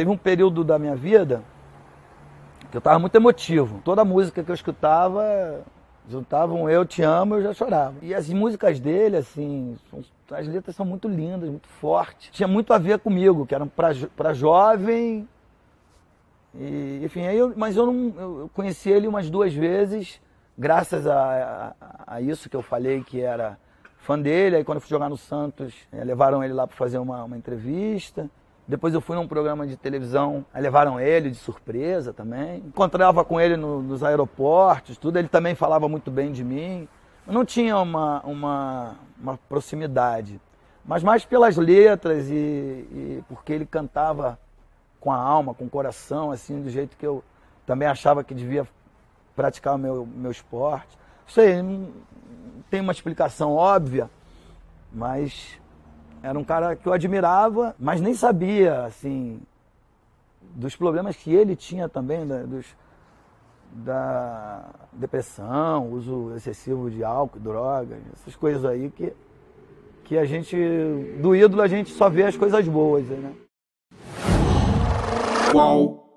teve um período da minha vida que eu estava muito emotivo. Toda música que eu escutava, juntavam Eu Te Amo, eu já chorava. E as músicas dele, assim, as letras são muito lindas, muito fortes. Tinha muito a ver comigo, que eram para jovem. E, enfim, aí eu, mas eu, não, eu conheci ele umas duas vezes, graças a, a, a isso que eu falei que era fã dele. Aí quando eu fui jogar no Santos, é, levaram ele lá para fazer uma, uma entrevista. Depois eu fui num programa de televisão, levaram ele de surpresa também. Encontrava com ele no, nos aeroportos, tudo. Ele também falava muito bem de mim. Eu não tinha uma, uma, uma proximidade, mas mais pelas letras e, e, porque ele cantava com a alma, com o coração, assim, do jeito que eu também achava que devia praticar o meu, meu esporte. Isso aí, não tem uma explicação óbvia, mas era um cara que eu admirava, mas nem sabia, assim, dos problemas que ele tinha também, da, dos, da depressão, uso excessivo de álcool, drogas, essas coisas aí que, que a gente, do ídolo, a gente só vê as coisas boas, né? Qual